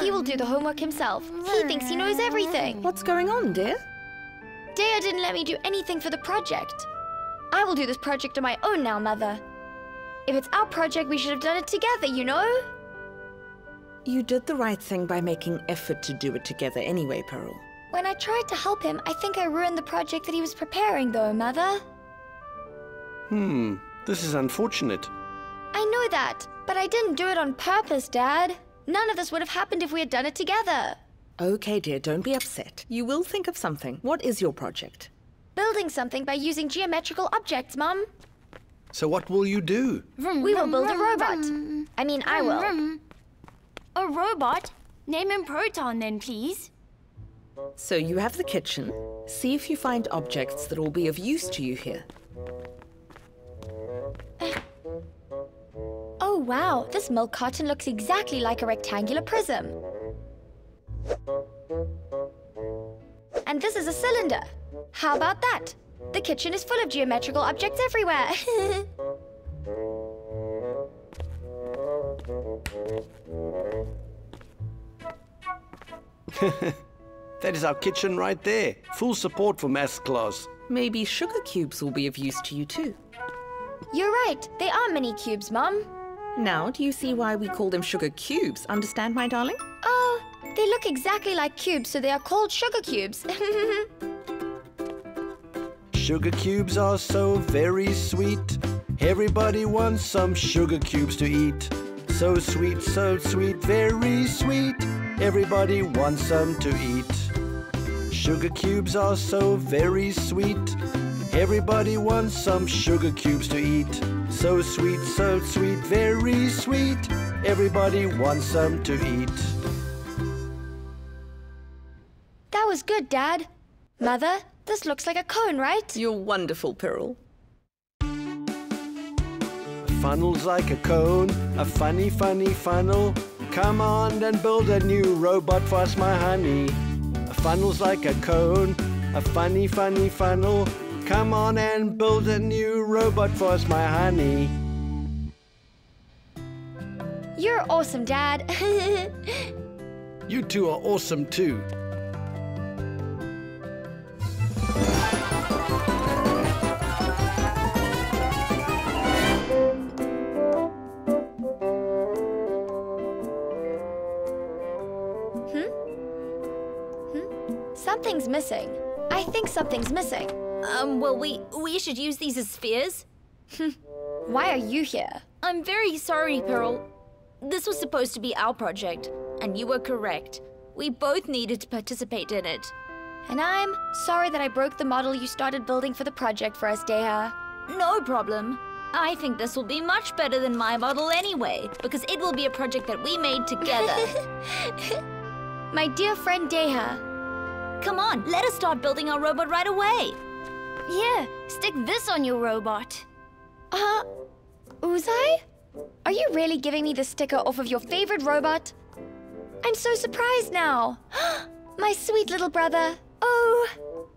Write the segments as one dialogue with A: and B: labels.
A: He will do the homework himself. He thinks he knows everything.
B: What's going on, dear?
A: Deha didn't let me do anything for the project. I will do this project on my own now, Mother. If it's our project, we should have done it together, you know?
B: You did the right thing by making effort to do it together anyway, Pırıl.
A: When I tried to help him, I think I ruined the project that he was preparing, though, Mother.
C: Hmm, this is unfortunate.
A: I know that, but I didn't do it on purpose, Dad. None of this would have happened if we had done it together.
B: Okay, dear, don't be upset. You will think of something. What is your project?
A: Building something by using geometrical objects, Mum.
C: So what will you do?
A: We will build a robot. I mean, I will.
D: A robot? Name him Proton then, please.
B: So you have the kitchen. See if you find objects that will be of use to you here.
A: Wow. This milk carton looks exactly like a rectangular prism. And this is a cylinder. How about that? The kitchen is full of geometrical objects everywhere.
C: That is our kitchen right there. Full support for maths class.
B: Maybe sugar cubes will be of use to you too.
A: You're right. They are mini cubes, Mum.
B: Now, do you see why we call them sugar cubes? Understand, my darling?
A: Oh, they look exactly like cubes, so they are called sugar cubes.
C: Sugar cubes are so very sweet. Everybody wants some sugar cubes to eat. So sweet, so sweet, very sweet. Everybody wants some to eat. Sugar cubes are so very sweet. Everybody wants some sugar cubes to eat. So sweet, so sweet, very sweet. Everybody wants some to eat.
A: that was good, Dad. Mother, this looks like a cone, right?
B: You're wonderful, Pırıl.
C: A funnel's like a cone, a funny, funny funnel. Come on and build a new robot for us, my honey. A funnel's like a cone, a funny, funny funnel. Come on and build a new robot for us, my honey.
A: You're awesome, Dad.
C: You two are awesome too. Hmm? Hmm?
A: something's missing. I think something's missing.
D: Um, well, we we should use these as spheres.
A: Why are you here?
D: I'm very sorry, Pırıl. This was supposed to be our project, and you were correct. We both needed to participate in it.
A: And I'm sorry that I broke the model you started building for the project for us, Deha.
D: No problem. I think this will be much better than my model anyway, because it will be a project that we made together.
A: My dear friend Deha.
D: Come on, let us start building our robot right away. Here, stick this on your robot.
A: Uh, Uzai? Are you really giving me the sticker off of your favorite robot? I'm so surprised now. My sweet little brother. Oh.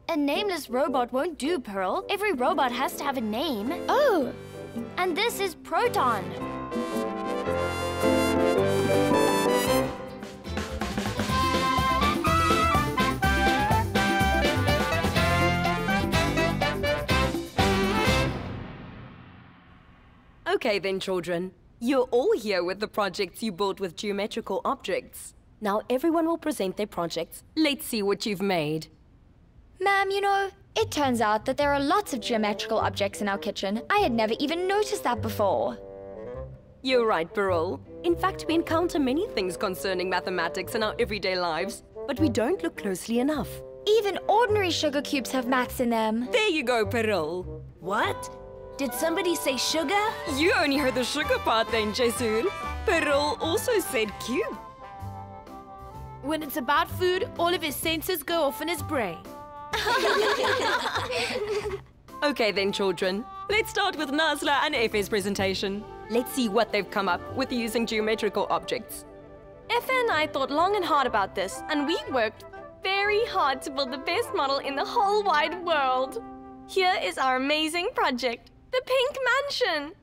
D: A nameless robot won't do, Pırıl. Every robot has to have a name.
A: Oh.
D: And this is Proton.
E: Okay then, children. You're all here with the projects you built with geometrical objects. Now everyone will present their projects. Let's see what you've made.
A: Ma'am, you know, it turns out that there are lots of geometrical objects in our kitchen. I had never even noticed that before.
E: You're right, Pırıl. In fact, we encounter many things concerning mathematics in our everyday lives, but we don't look closely enough.
A: Even ordinary sugar cubes have maths in them.
E: There you go, Pırıl.
D: What? Did somebody say sugar?
E: You only heard the sugar part then, Jason. Pırıl also said cube.
F: When it's about food, all of his senses go off in his brain.
E: Okay then, children. Let's start with Nasla and Efe's presentation. Let's see what they've come up with using geometrical objects.
G: Efe and I thought long and hard about this, and we worked very hard to build the best model in the whole wide world. Here is our amazing project, the Pink Mansion.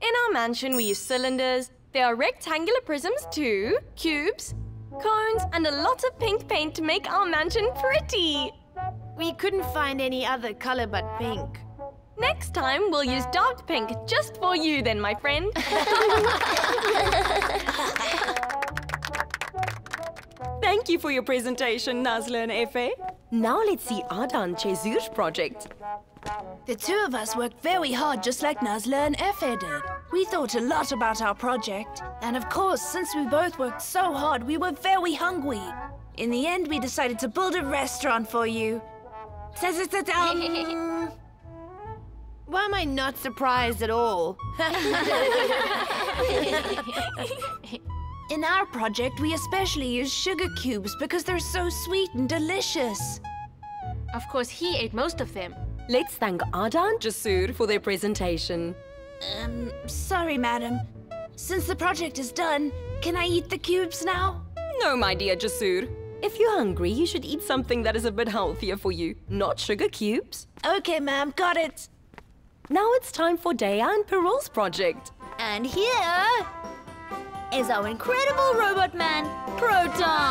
G: In our mansion, we use cylinders, There are rectangular prisms too, cubes, cones, and a lot of pink paint to make our mansion pretty.
F: We couldn't find any other color but pink.
G: Next time, we'll use dark pink just for you then, my friend.
E: Thank you for your presentation, Nazla and Efe. Now let's see Ada and Chezur's project.
H: The two of us worked very hard just like Nazla and Efe did. We thought a lot about our project. And of course, since we both worked so hard, we were very hungry. In the end, we decided to build a restaurant for you. Ta-ta-ta-dum.
F: Why am I not surprised at all?
H: In our project, we especially use sugar cubes because they're so sweet and delicious.
F: Of course, he ate most of them.
E: Let's thank Ada and Jasur for their presentation.
H: Um, sorry, madam. Since the project is done, can I eat the cubes now?
E: No, my dear Jasur. If you're hungry, you should eat something that is a bit healthier for you, not sugar cubes.
H: Okay, ma'am, got it.
E: Now it's time for Deha and Pırıl's project.
D: And here is our incredible robot man, Proton.